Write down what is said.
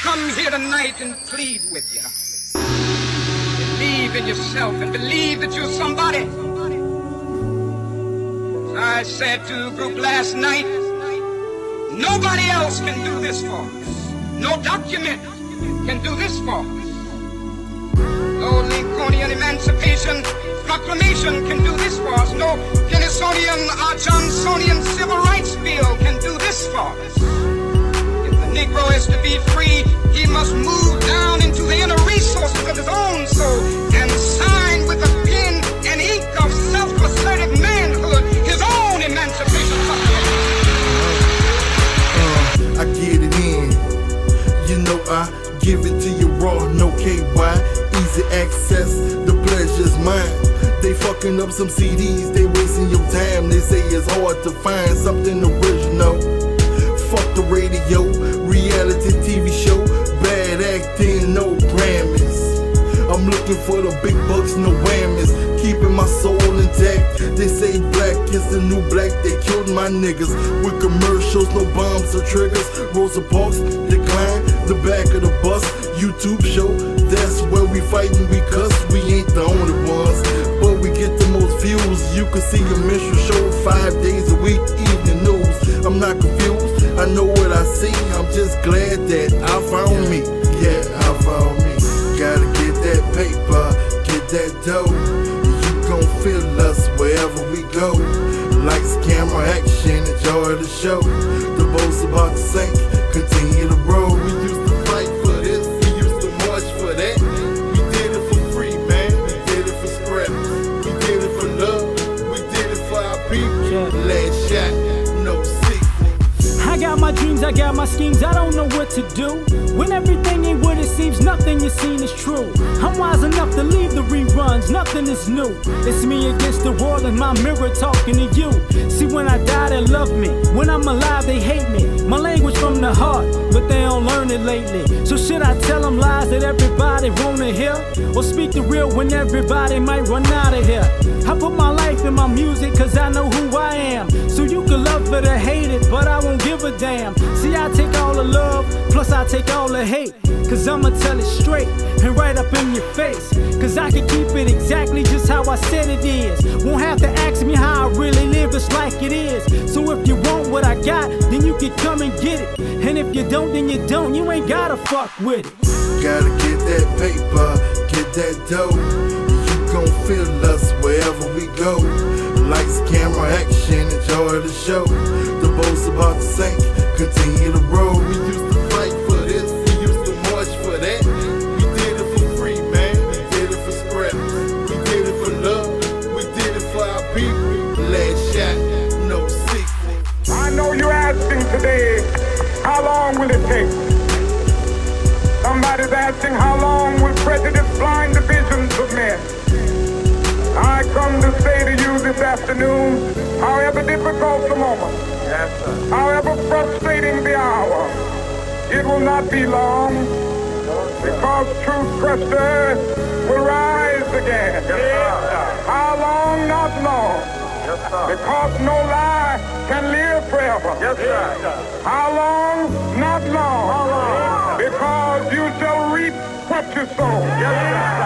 come here tonight and plead with you. Believe in yourself and believe that you're somebody. As I said to the group last night, nobody else can do this for us. No document can do this for us. No Lincolnian Emancipation Proclamation can do this for us. No Kennedyan or Johnsonian Civil Rights Bill can do this for us. If the Negro is to be free, give it to you raw, no KY, easy access. The pleasure's mine. They fucking up some CDs, they wasting your time. They say it's hard to find something original. Fuck the radio, reality TV show, bad acting, no Grammys. I'm looking for the big bucks, no whammies. Keeping my soul intact. They say black is the new black. They killed my niggas with commercials, no bombs or triggers. Rosa Parks decline YouTube show, that's where we fightin'. We cuss, we ain't the only ones, but we get the most views. You can see a minstrel show five days a week, evening news. I'm not confused. I know what I see. I'm just glad that I found me. Yeah, I found me. Gotta get that paper, get that dough. You gon' feel us wherever we go. Lights, camera, action, enjoy the show. The boat's about to sink, continue to roll. We used I got my dreams, I got my schemes, I don't know what to do. When everything ain't what it seems, nothing you've seen is true. I'm wise enough to leave the reruns, nothing is new. It's me against the world and my mirror talking to you. See, when I die, they love me. When I'm alive, they hate me. My language from the heart, but they don't learn it lately. So, should I tell them lies that everybody wanna hear? Or speak the real when everybody might run out of here? I put my life in my music, take all the hate. Cause I'ma tell it straight and right up in your face. Cause I can keep it exactly just how I said it is. Won't have to ask me how I really live, it's like it is. So if you want what I got, then you can come and get it. And if you don't, then you don't. You ain't gotta fuck with it. Gotta get that paper, get that dough. You gon' feel us wherever we go. Lights, camera, action, enjoy the show. The boat's about to sink, continue to roll. We used to asking how long will prejudice blind the visions of men? I come to say to you this afternoon, however difficult the moment, however frustrating the hour, it will not be long because truth crusher will rise again. How long? Not long. Because no lie can live forever. How long? Not long. Because you shall reap what you sow.